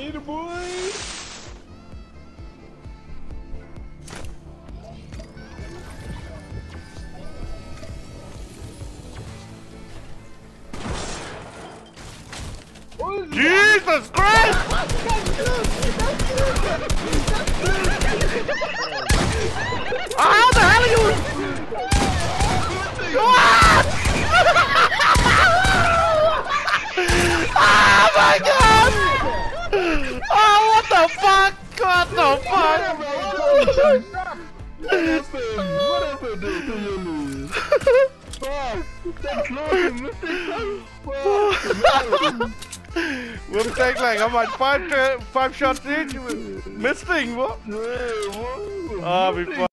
A boy. Jesus Christ! What the fuck? What happened? What happened to knees? Fuck! Missing. Fuck! no. We'll take like how much? Five, five shots each? Missing, what? Hey, whoa. Oh, we